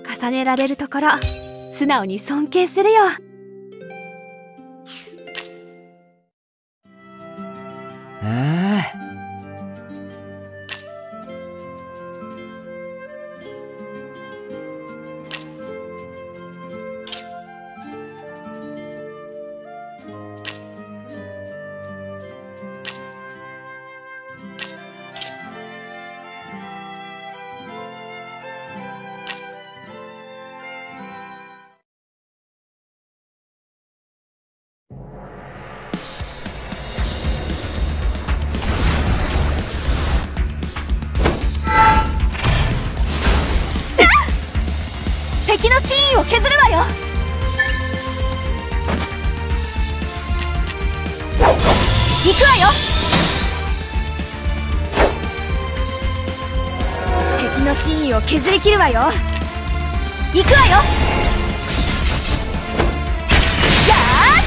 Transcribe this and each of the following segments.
重ねられるところ素直に尊敬するよええ真意を削るわよ。行くわよ。敵の真意を削り切るわよ。行くわよ。やー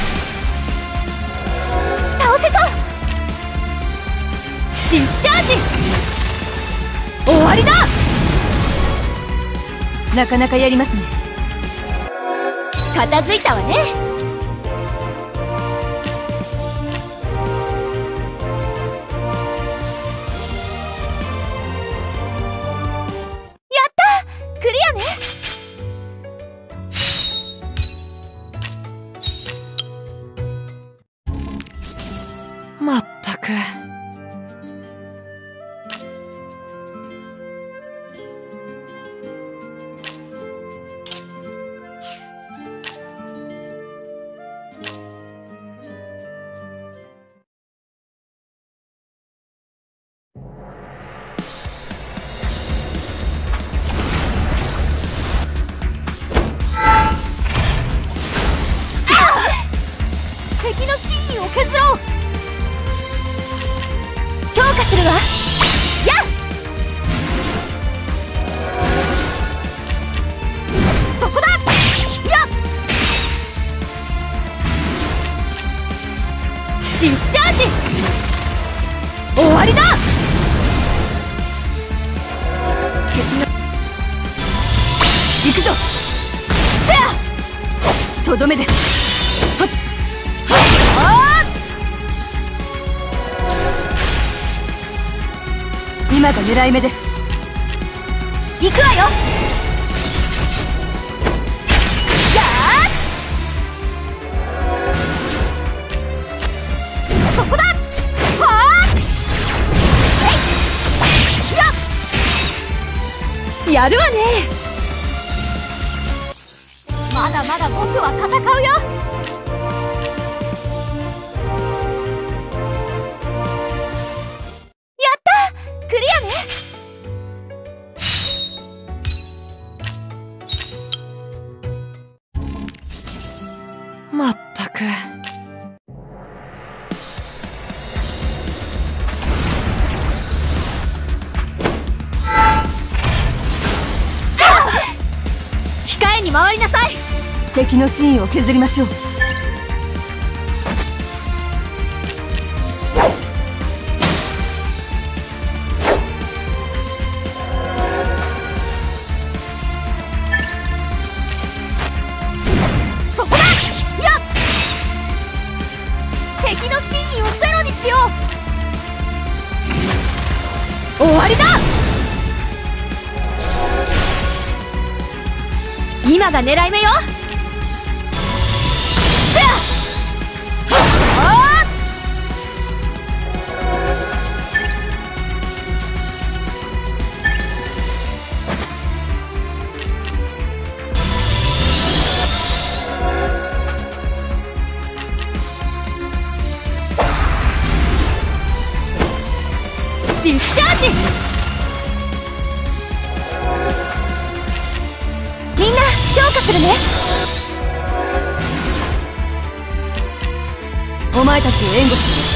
倒せそう。ディスチャージ。終わりだ。なかなかやりますね。片付いたわね。今が狙い目です。行くわよ。やーそこだ。はーえいややるわね。まだまだ僕は戦うよ。く。控えに回りなさい。敵のシーンを削りましょう敵の真意をゼロにしよう。終わりだ。今が狙い目よ。するね。お前たちを援護する。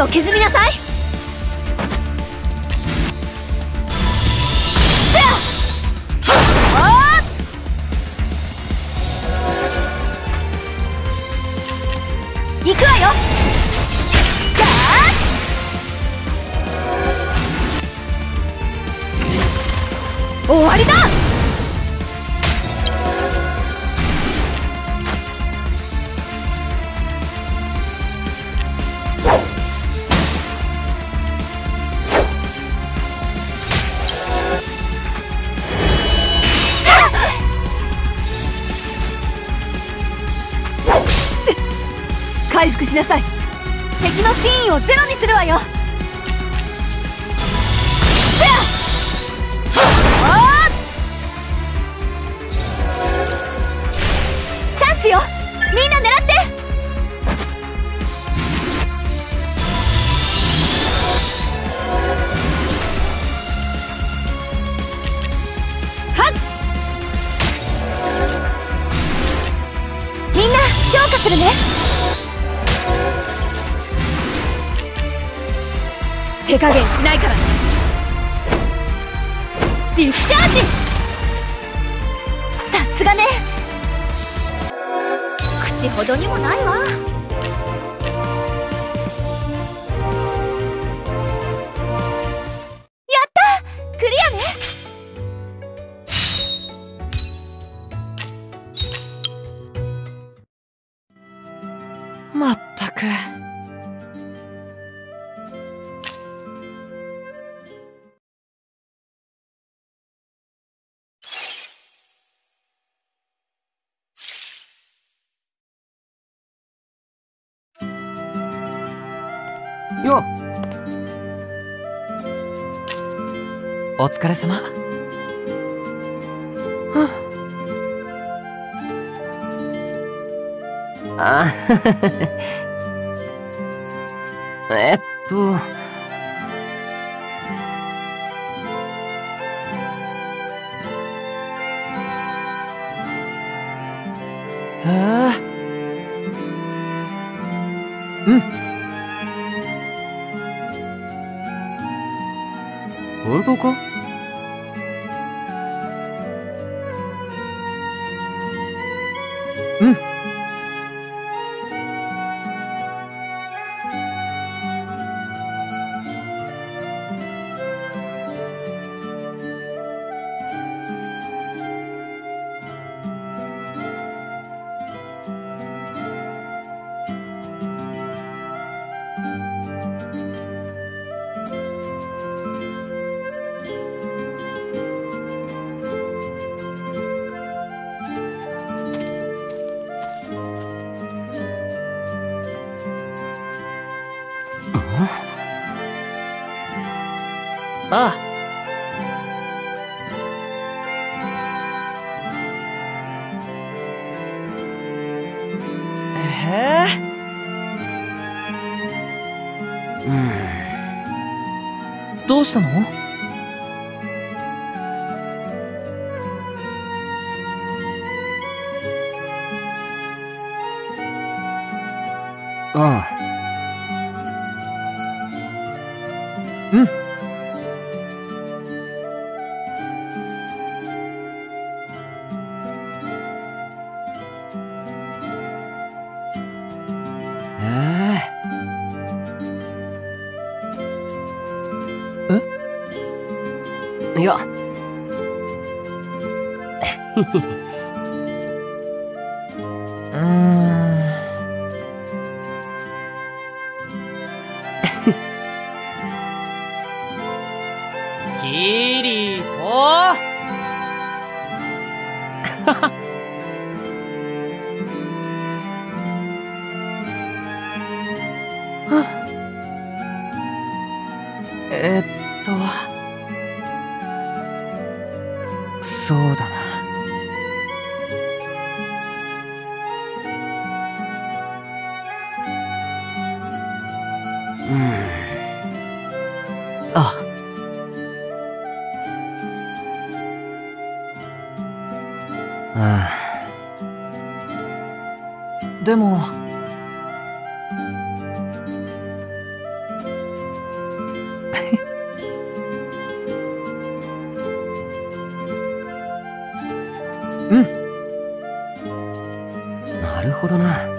を削りなさいわりだ。手加減しないからディスチャージ！さすがね。口ほどにもないわ。よ。お疲れ様。あ えっとうんあ。あへえどうしたの？いや。うーん。キリト えっとうん、なるほどな。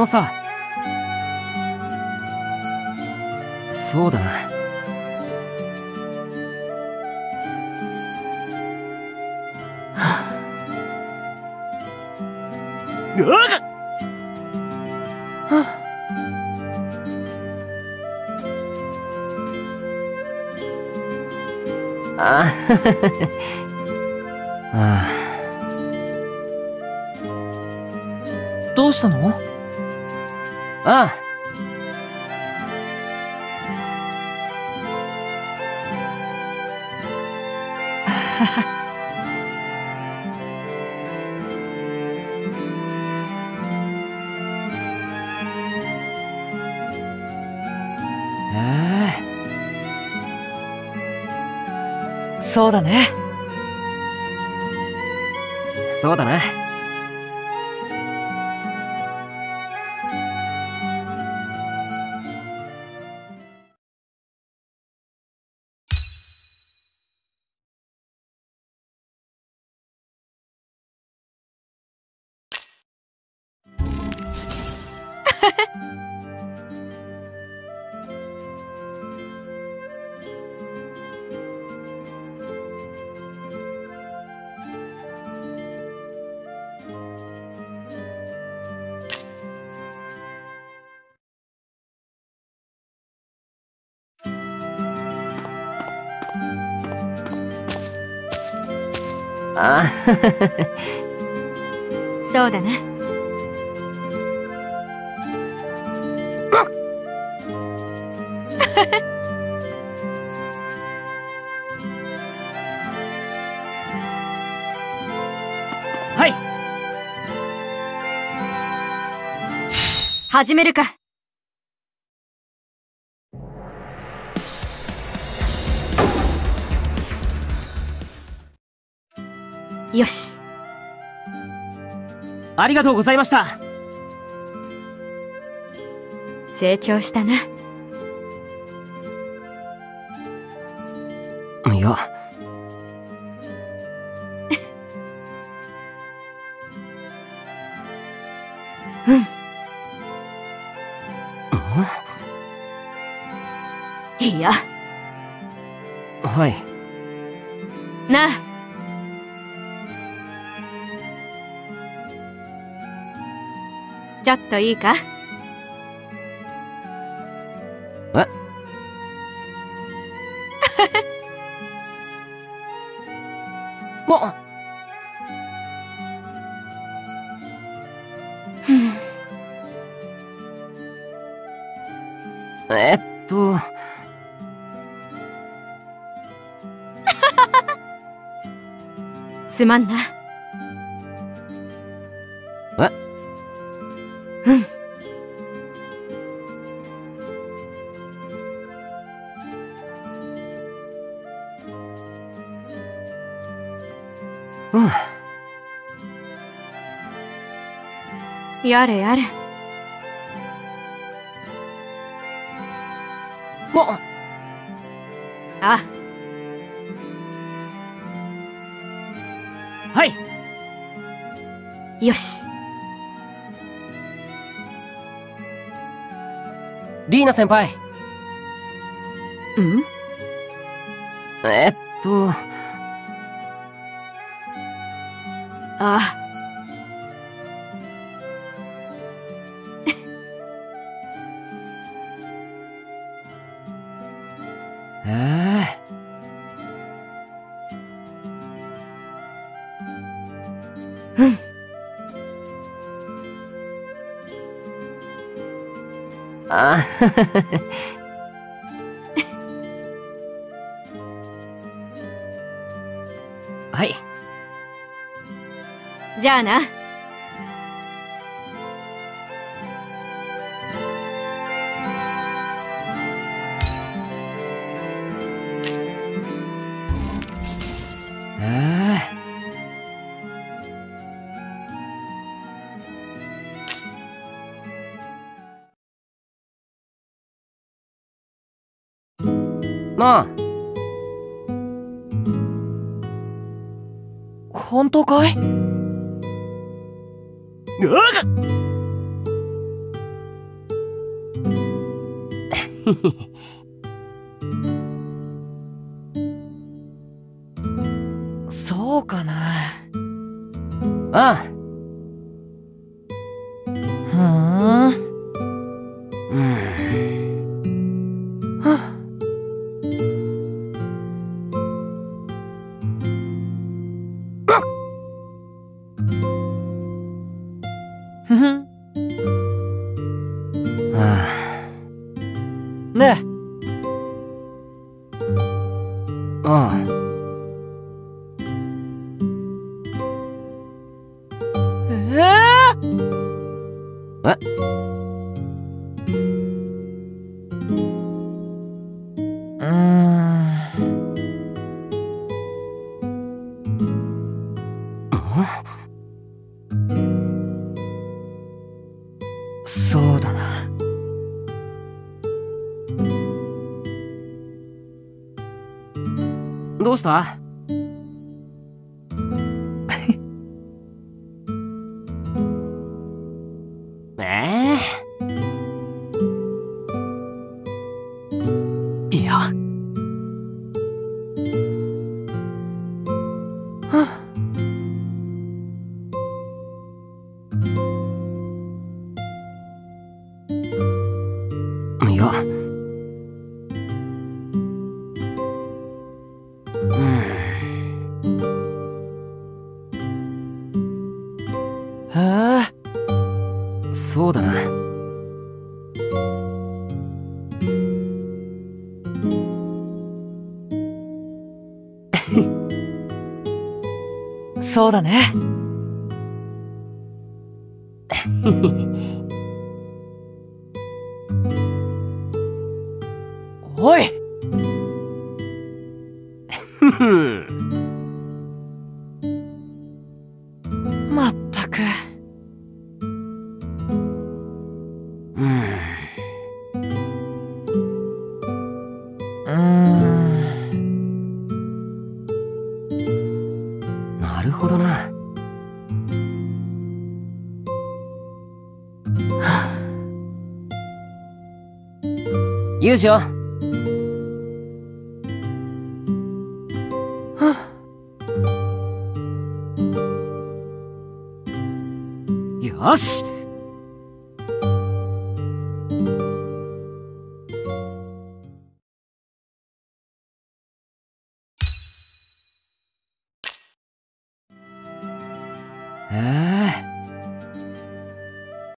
のさ。そうだな。ああどうしたの？ああ そうだね。そうだな。あ。そうだな。始めるかよしありがとうございました。成長したないや。うんいや。はい。な。あちょっといいか？すまんな。え？うん。うん。やれやれ。ああよし。リーナ先輩。うん？えっと、あえはい。じゃあな。本当かい？そうかな。あふね。うん。したフフフそうだね。フフフ。な。るほどな。ユージよ。よし。